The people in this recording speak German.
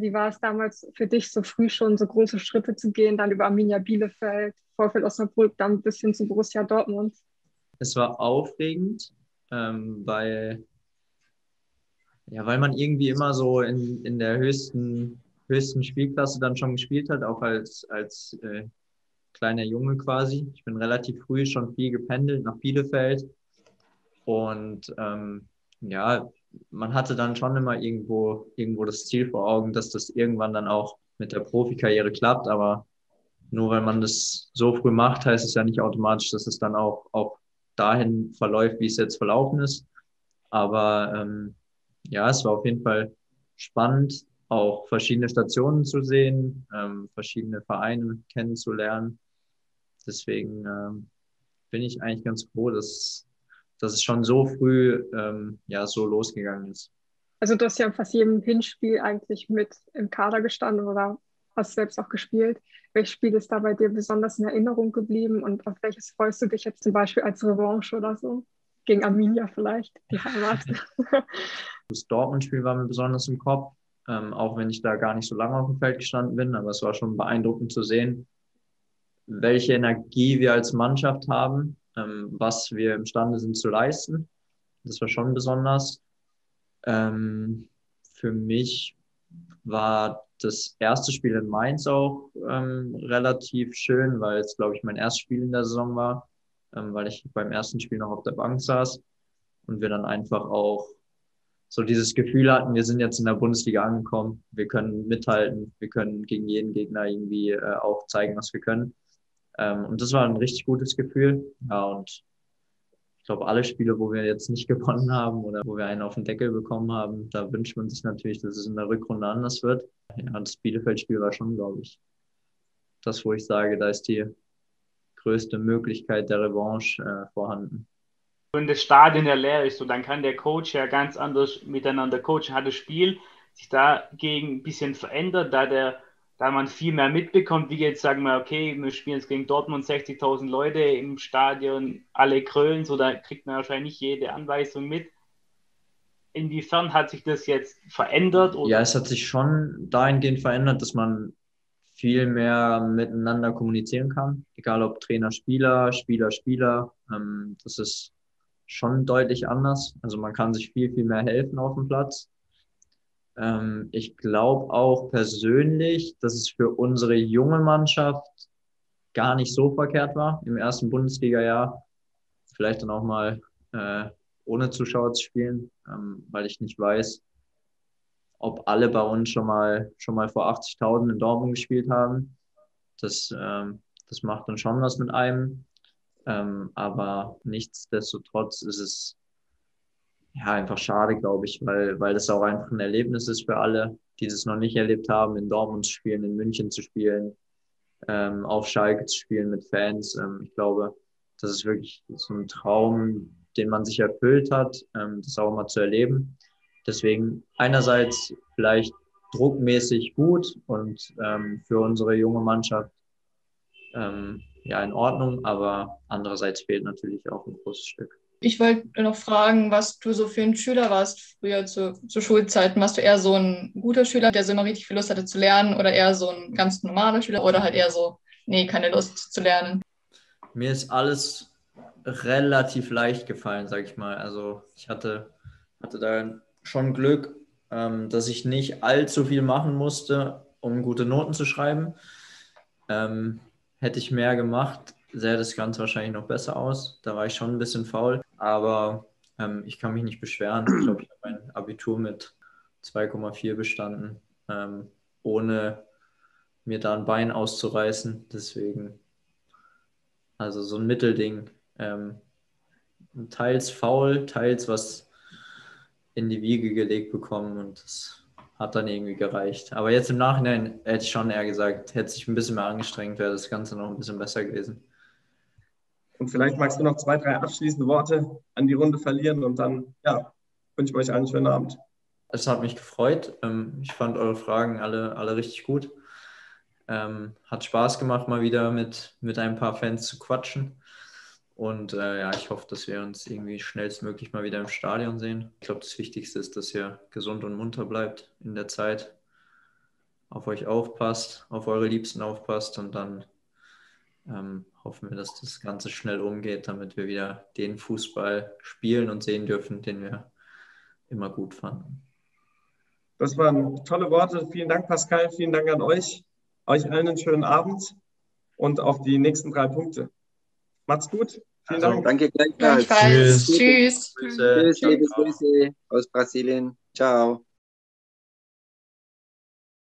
Wie war es damals für dich, so früh schon so große Schritte zu gehen, dann über Arminia Bielefeld, Vorfeld Osnabrück, dann bis hin zu Borussia Dortmund? Es war aufregend, ähm, weil, ja, weil man irgendwie immer so in, in der höchsten, höchsten Spielklasse dann schon gespielt hat, auch als, als äh, kleiner Junge quasi. Ich bin relativ früh schon viel gependelt nach Bielefeld. Und ähm, ja, man hatte dann schon immer irgendwo, irgendwo das Ziel vor Augen, dass das irgendwann dann auch mit der Profikarriere klappt. Aber nur weil man das so früh macht, heißt es ja nicht automatisch, dass es dann auch, auch dahin verläuft, wie es jetzt verlaufen ist. Aber ähm, ja, es war auf jeden Fall spannend, auch verschiedene Stationen zu sehen, ähm, verschiedene Vereine kennenzulernen. Deswegen ähm, bin ich eigentlich ganz froh, dass, dass es schon so früh ähm, ja, so losgegangen ist. Also du hast ja fast jedem Hinspiel eigentlich mit im Kader gestanden oder hast selbst auch gespielt. Welches Spiel ist da bei dir besonders in Erinnerung geblieben und auf welches freust du dich jetzt zum Beispiel als Revanche oder so? Gegen Arminia vielleicht, die Heimat. Das Dortmund-Spiel war mir besonders im Kopf, ähm, auch wenn ich da gar nicht so lange auf dem Feld gestanden bin, aber es war schon beeindruckend zu sehen, welche Energie wir als Mannschaft haben, ähm, was wir imstande sind zu leisten. Das war schon besonders. Ähm, für mich war das erste Spiel in Mainz auch ähm, relativ schön, weil es, glaube ich, mein erstes Spiel in der Saison war, ähm, weil ich beim ersten Spiel noch auf der Bank saß und wir dann einfach auch so dieses Gefühl hatten, wir sind jetzt in der Bundesliga angekommen, wir können mithalten, wir können gegen jeden Gegner irgendwie äh, auch zeigen, was wir können. Ähm, und das war ein richtig gutes Gefühl. Ja, und ich glaube, alle Spiele, wo wir jetzt nicht gewonnen haben oder wo wir einen auf den Deckel bekommen haben, da wünscht man sich natürlich, dass es in der Rückrunde anders wird. Ja, das Bielefeld-Spiel war schon, glaube ich, das, wo ich sage, da ist die größte Möglichkeit der Revanche äh, vorhanden. Wenn das Stadion ja leer ist, so, dann kann der Coach ja ganz anders miteinander coachen. Hat das Spiel sich dagegen ein bisschen verändert, da der da man viel mehr mitbekommt, wie jetzt sagen wir, okay, wir spielen jetzt gegen Dortmund 60.000 Leute im Stadion, alle krölen, so da kriegt man wahrscheinlich jede Anweisung mit. Inwiefern hat sich das jetzt verändert? Oder? Ja, es hat sich schon dahingehend verändert, dass man viel mehr miteinander kommunizieren kann, egal ob Trainer, Spieler, Spieler, Spieler. Ähm, das ist schon deutlich anders. Also man kann sich viel, viel mehr helfen auf dem Platz. Ähm, ich glaube auch persönlich, dass es für unsere junge Mannschaft gar nicht so verkehrt war, im ersten Bundesliga-Jahr vielleicht dann auch mal äh, ohne Zuschauer zu spielen, ähm, weil ich nicht weiß, ob alle bei uns schon mal, schon mal vor 80.000 in Dortmund gespielt haben. Das, ähm, das macht dann schon was mit einem. Ähm, aber nichtsdestotrotz ist es ja, einfach schade, glaube ich, weil, weil das auch einfach ein Erlebnis ist für alle, die das noch nicht erlebt haben, in Dortmund zu spielen, in München zu spielen, ähm, auf Schalke zu spielen mit Fans. Ähm, ich glaube, das ist wirklich so ein Traum, den man sich erfüllt hat, ähm, das auch mal zu erleben. Deswegen einerseits vielleicht druckmäßig gut und ähm, für unsere junge Mannschaft ähm, ja in Ordnung, aber andererseits fehlt natürlich auch ein großes Stück. Ich wollte noch fragen, was du so für ein Schüler warst früher zu, zu Schulzeiten. Warst du eher so ein guter Schüler, der so immer richtig viel Lust hatte zu lernen oder eher so ein ganz normaler Schüler oder halt eher so, nee, keine Lust zu lernen? Mir ist alles relativ leicht gefallen, sag ich mal. Also ich hatte, hatte da schon Glück, ähm, dass ich nicht allzu viel machen musste, um gute Noten zu schreiben. Ähm, hätte ich mehr gemacht, sähe das Ganze wahrscheinlich noch besser aus. Da war ich schon ein bisschen faul, aber ähm, ich kann mich nicht beschweren. Ich glaube, ich habe mein Abitur mit 2,4 bestanden, ähm, ohne mir da ein Bein auszureißen. Deswegen, also so ein Mittelding. Ähm, teils faul, teils was in die Wiege gelegt bekommen und das hat dann irgendwie gereicht. Aber jetzt im Nachhinein hätte ich schon eher gesagt, hätte sich ein bisschen mehr angestrengt, wäre das Ganze noch ein bisschen besser gewesen. Und vielleicht magst du noch zwei, drei abschließende Worte an die Runde verlieren und dann, ja, wünsche ich euch einen schönen Abend. Es hat mich gefreut. Ähm, ich fand eure Fragen alle, alle richtig gut. Ähm, hat Spaß gemacht, mal wieder mit, mit ein paar Fans zu quatschen. Und äh, ja, ich hoffe, dass wir uns irgendwie schnellstmöglich mal wieder im Stadion sehen. Ich glaube, das Wichtigste ist, dass ihr gesund und munter bleibt in der Zeit. auf euch aufpasst, auf eure Liebsten aufpasst und dann ähm, hoffen wir, dass das Ganze schnell umgeht, damit wir wieder den Fußball spielen und sehen dürfen, den wir immer gut fanden. Das waren tolle Worte. Vielen Dank, Pascal. Vielen Dank an euch. Euch allen einen schönen Abend und auf die nächsten drei Punkte. Macht's gut. Vielen also, Dank. Danke gleichfalls. Tschüss. Tschüss. Tschüss. Tschüss, liebe Grüße aus Brasilien. Ciao.